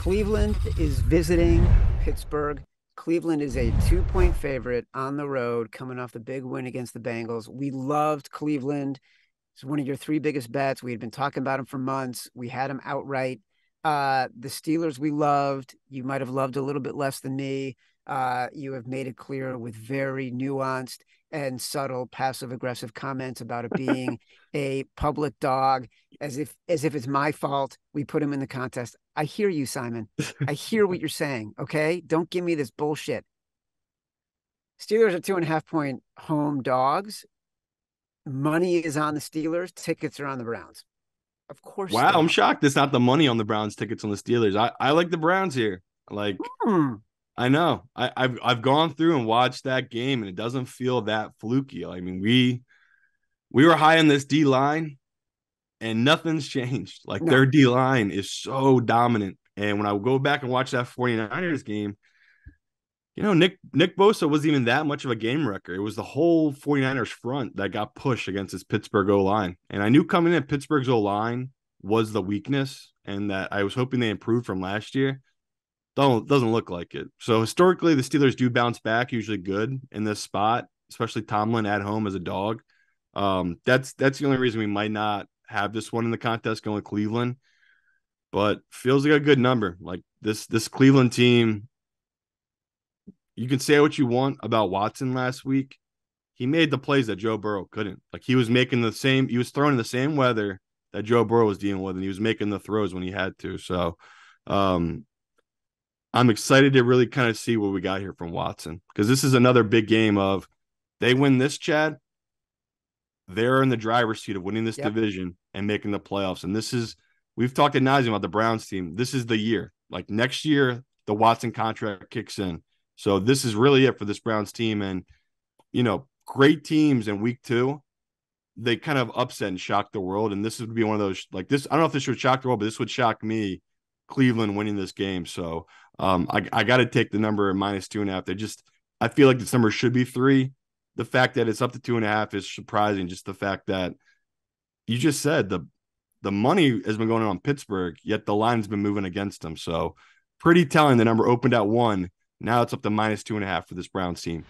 Cleveland is visiting Pittsburgh. Cleveland is a two point favorite on the road coming off the big win against the Bengals. We loved Cleveland. It's one of your three biggest bets. We had been talking about them for months. We had them outright. Uh, the Steelers we loved. You might have loved a little bit less than me. Uh, you have made it clear with very nuanced and subtle passive aggressive comments about it being a public dog as if as if it's my fault we put him in the contest. I hear you simon. I hear what you're saying okay? Don't give me this bullshit. Steelers are two and a half point home dogs. Money is on the steelers tickets are on the browns. Of course wow i'm shocked it's not the money on the browns tickets on the steelers. I, I like the browns here. Like hmm. I know. I, have I've gone through and watched that game, and it doesn't feel that fluky. I mean, we we were high on this D line, and nothing's changed. Like no. their D line is so dominant. And when I go back and watch that 49ers game, you know, Nick Nick Bosa wasn't even that much of a game wrecker. It was the whole 49ers front that got pushed against this Pittsburgh O line. And I knew coming in Pittsburgh's O line was the weakness, and that I was hoping they improved from last year don't doesn't look like it. So historically, the Steelers do bounce back usually good in this spot, especially Tomlin at home as a dog. Um, that's that's the only reason we might not have this one in the contest going Cleveland, but feels like a good number. Like this this Cleveland team, you can say what you want about Watson last week. He made the plays that Joe Burrow couldn't. Like he was making the same, he was throwing in the same weather that Joe Burrow was dealing with, and he was making the throws when he had to. So um I'm excited to really kind of see what we got here from Watson because this is another big game of they win this, Chad. They're in the driver's seat of winning this yep. division and making the playoffs. And this is we've talked at nauseum about the Browns team. This is the year. Like next year, the Watson contract kicks in. So this is really it for this Browns team. And you know, great teams in week two, they kind of upset and shocked the world. And this would be one of those like this. I don't know if this would shock the world, but this would shock me. Cleveland winning this game. So um, I, I got to take the number minus two and a half. They just, I feel like this number should be three. The fact that it's up to two and a half is surprising. Just the fact that you just said the the money has been going on Pittsburgh, yet the line's been moving against them. So pretty telling. The number opened at one. Now it's up to minus two and a half for this Browns team.